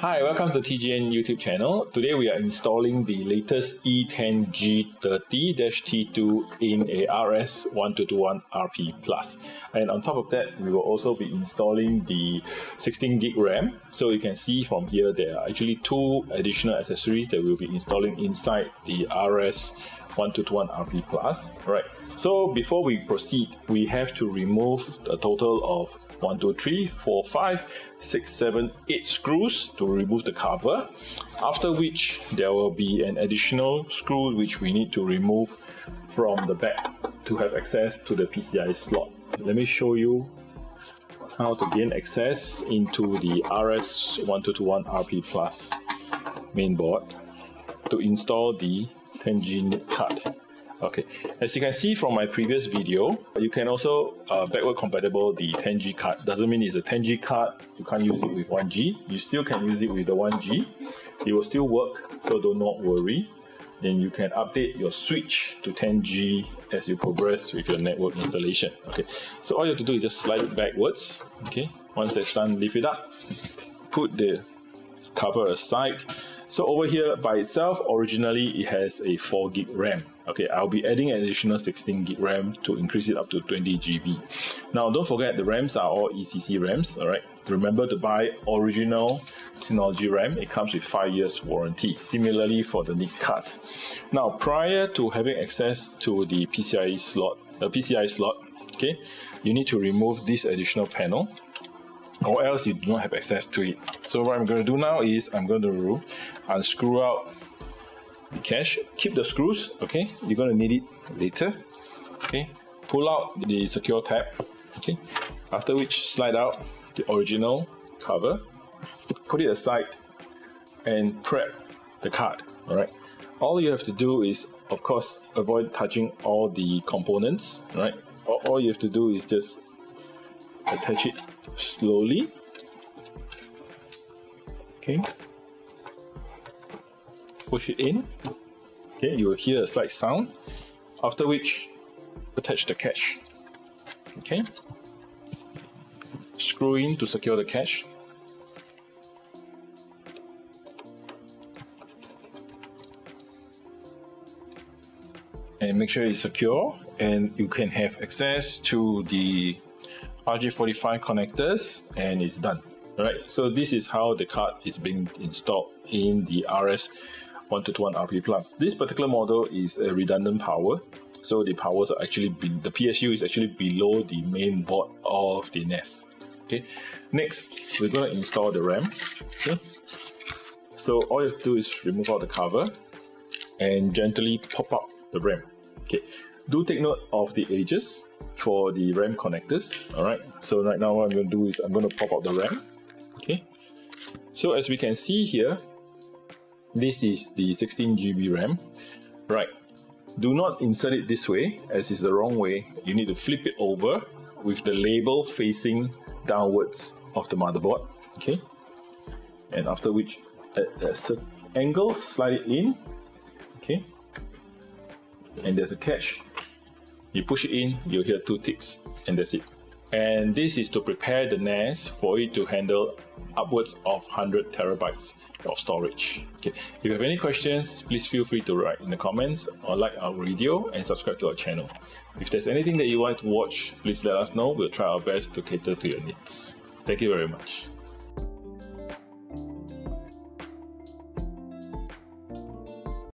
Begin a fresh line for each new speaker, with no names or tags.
Hi, welcome to TGN YouTube channel. Today we are installing the latest E10G30-T2 in a RS1221RP Plus. And on top of that, we will also be installing the 16 gig RAM. So you can see from here, there are actually two additional accessories that we'll be installing inside the RS 1221RP Plus. Right. So before we proceed, we have to remove a total of 1, 2, 3, 4, 5, 6, 7, 8 screws to remove the cover. After which there will be an additional screw which we need to remove from the back to have access to the PCI slot. Let me show you how to gain access into the RS1221RP Plus mainboard to install the 10G card. Okay, as you can see from my previous video, you can also uh, backward compatible the 10G card. Doesn't mean it's a 10G card, you can't use it with 1G. You still can use it with the 1G. It will still work, so do not worry. Then you can update your switch to 10G as you progress with your network installation. Okay, so all you have to do is just slide it backwards. Okay, once that's done, lift it up, put the cover aside. So over here by itself, originally it has a 4 gig RAM. Okay, I'll be adding an additional 16 gig RAM to increase it up to 20 GB. Now don't forget the RAMs are all ECC RAMs, alright? Remember to buy original Synology RAM, it comes with 5 years warranty. Similarly for the NIC cards. Now prior to having access to the PCI slot, the PCI slot, okay, you need to remove this additional panel or else you do not have access to it. So what I'm going to do now is I'm going to unscrew out cache, keep the screws, okay, you're to need it later, okay, pull out the secure tab, okay, after which slide out the original cover, put it aside and prep the card, alright. All you have to do is, of course, avoid touching all the components, right? All you have to do is just attach it slowly. Okay. Push it in. Okay, you will hear a slight sound. After which, attach the cache. Okay. Screw in to secure the cache. And make sure it's secure and you can have access to the RJ45 connectors and it's done. Alright, so this is how the card is being installed in the RS 121 RP Plus. This particular model is a redundant power, so the powers are actually be, the PSU is actually below the main board of the NAS. Okay, next we're going to install the RAM. Okay, so all you have to do is remove out the cover and gently pop up the RAM. Okay, do take note of the edges for the RAM connectors. All right. So right now what I'm going to do is I'm going to pop out the RAM. Okay. So as we can see here, this is the 16 GB RAM. Right. Do not insert it this way as it's the wrong way. You need to flip it over with the label facing downwards of the motherboard. Okay. And after which at a certain angle, slide it in. Okay. And there's a catch you push it in, you'll hear two ticks, and that's it. And this is to prepare the NAS for it to handle upwards of 100 terabytes of storage. Okay. If you have any questions, please feel free to write in the comments or like our video and subscribe to our channel. If there's anything that you want to watch, please let us know. We'll try our best to cater to your needs. Thank you very much.